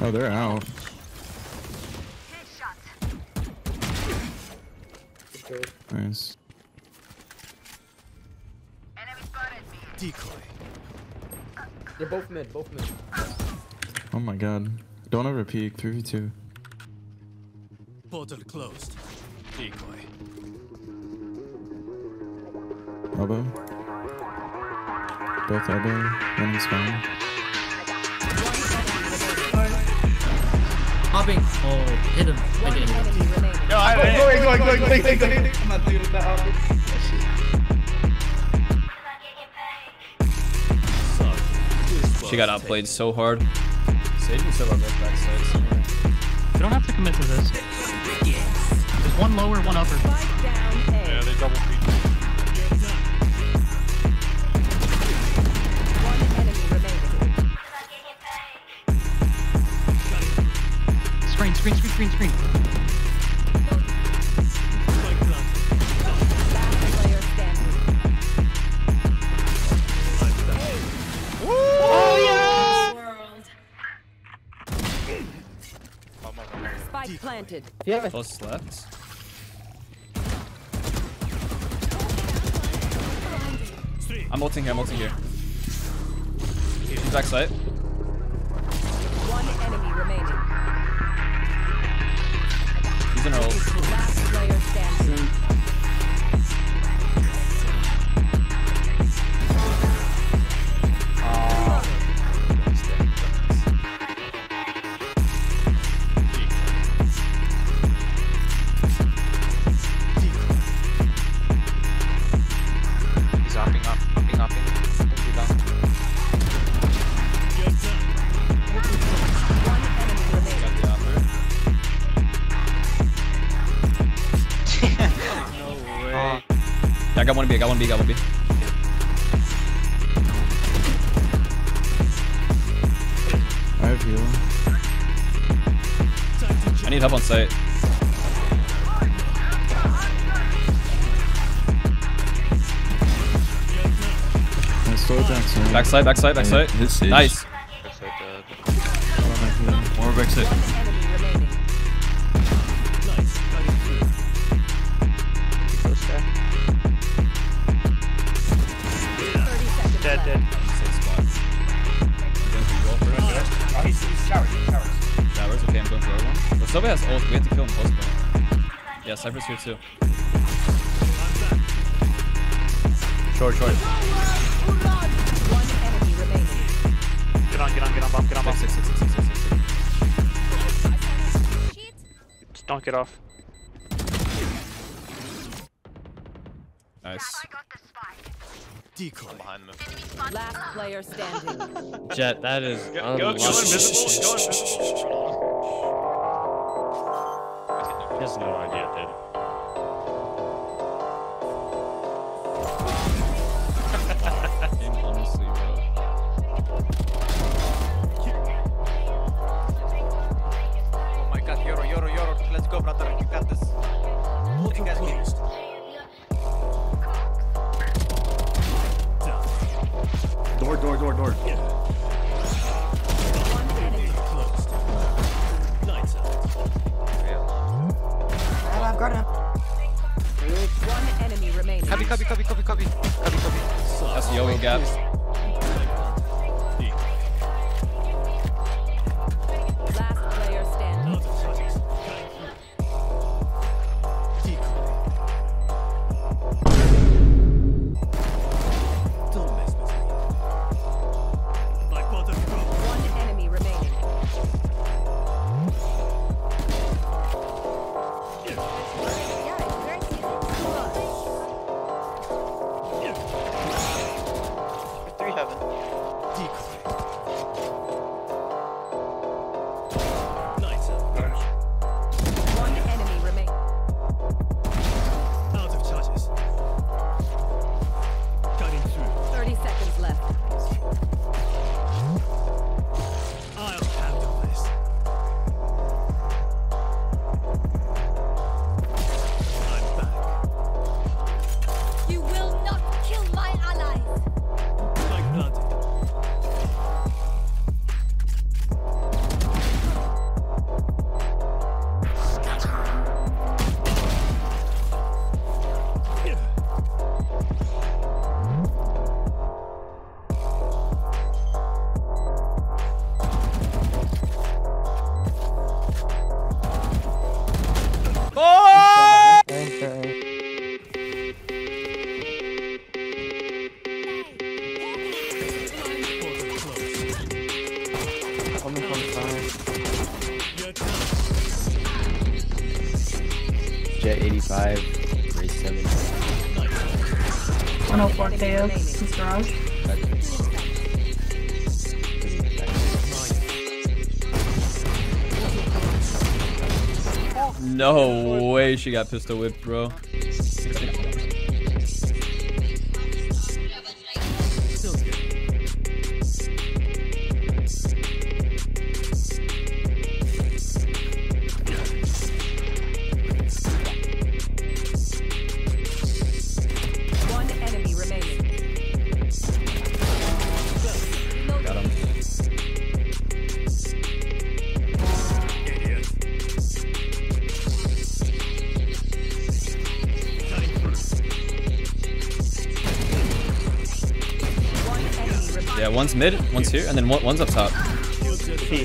Oh, they're out. Okay. Nice. Decoy. They're both mid, both mid. Oh my god. Don't ever peek. 3v2. Portal closed. Decoy. Elbow. Both elbow. Running spawn. Hopping. Oh, hit him. I didn't hit him. Yo, I, Go, I, go, go, go, go, go, go, go. I'm not doing that. That She got outplayed so hard. Sage and Silver both backside somewhere. You don't have to commit to this. There's one lower, one upper. Yeah, they double peek. Screen, screen, screen, screen, screen. Spike planted. Yeah. Close left. I'm ulting here, I'm ulting here. He's backside. Got one B, I got one B, I got one B. I have heal. I need help on site. I stole Jackson. Backside, backside, backside. Nice. Backside, uh, I don't have heal. More backside. Everyone. But Sylvia has ult, we have to kill him close though. Yeah, Cypher's here too. Short, short. One enemy remaining. Get on, get on, get on, bump, get on, bump. Six, six, six, six, six, six, six. Just don't get off. Nice. Decoy. Behind them. Last player standing. Jett, that is Go, go, go invisible, go invisible. He has no idea, dude. Oh my god. Let's go, brother. Copy, copy, copy, copy, copy. Copy, copy. That's Yowie gap. Last Jett 85, Raze 7. 104 KO. His garage. No way she got pistol whipped, bro. Yeah, one's mid, one's here, and then one, one's up top. City.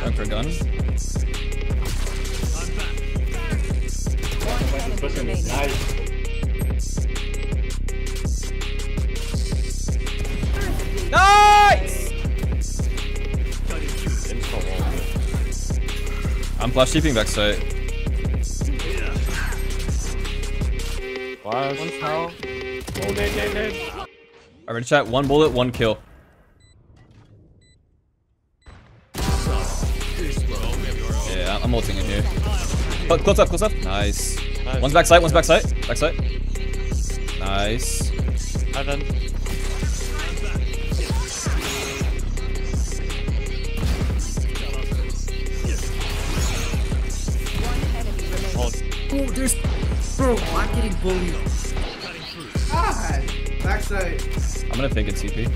Going for a gun. Flash TPing back side. Flash. One tower. Oh, dead, dead, dead. Alright, chat. One bullet, one kill. Yeah, I'm ulting in here. Oh, close up, close up. Nice. One's back side, one's back side. Back side. Nice. Heaven. Remaining. Oh, there's. Bro, I'm getting bullied. God. Backside. I'm gonna think it's CP.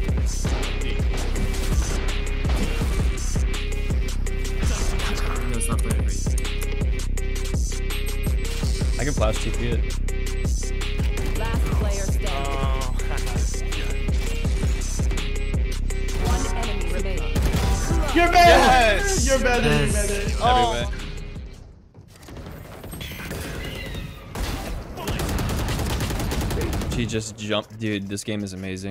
No, it's not playing great. I can flash TP it. Last player standing. Oh, One enemy remaining. You're better. Yes. You're better. You're Yes. better. Everywhere. She oh. Just jumped. Dude, this game is amazing.